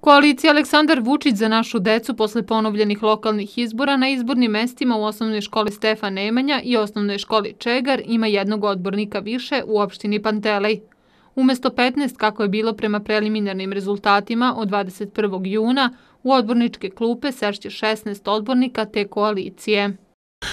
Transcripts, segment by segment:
Koalicija Aleksandar Vučić za našu decu posle ponovljenih lokalnih izbora na izbornim mestima u osnovnoj školi Stefan Nemanja i osnovnoj školi Čegar ima jednog odbornika više u opštini Pantelej. Umesto 15, kako je bilo prema preliminarnim rezultatima od 21. juna, u odborničke klupe sešće 16 odbornika te koalicije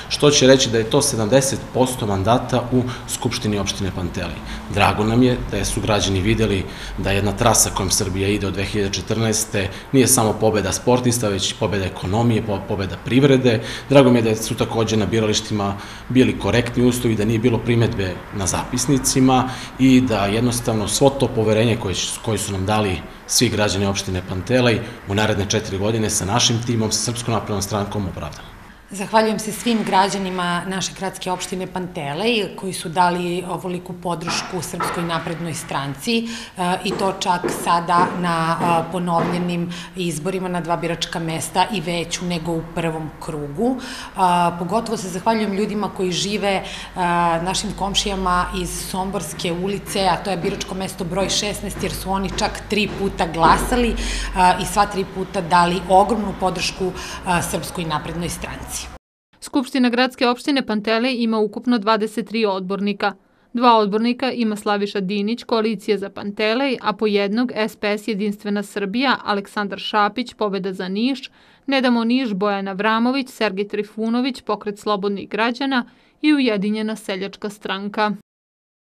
što će reći da je to 70% mandata u Skupštini opštine Panteli. Drago nam je da su građani videli da jedna trasa kojom Srbija ide od 2014. nije samo pobeda sportista, već pobeda ekonomije, pobeda privrede. Drago mi je da su takođe na biralištima bili korektni uslovi, da nije bilo primetbe na zapisnicima i da jednostavno svo to poverenje koje, su nam dali svi građani opštine Pantelej u naredne četiri godine sa našim timom, sa Srpskom napravnom strankom opravdamo. Zahvaljujem se svim građanima naše gradske opštine Pantelej koji su dali ovoliku podršku Srpskoj naprednoj stranci e, i to čak sada na e, ponovljenim izborima na dva biračka mesta i veću nego u prvom krugu. E, pogotovo se zahvaljujem ljudima koji žive našim komšijama iz Somborske ulice, a to je biračko mesto broj 16 jer su oni čak tri puta glasali i sva tri puta dali ogromnu podršku Srpskoj naprednoj stranci. Skupština gradske opštine Pantelej ima ukupno 23 odbornika. Dva odbornika ima Slaviša Dinić, koalicija za Pantelej, a po jednog SPS Jedinstvena Srbija, Aleksandar Šapić, pobeda za Niš, Nedamo Niš, Bojana Vramović, Sergej Trifunović, pokret slobodnih građana i Ujedinjena seljačka stranka.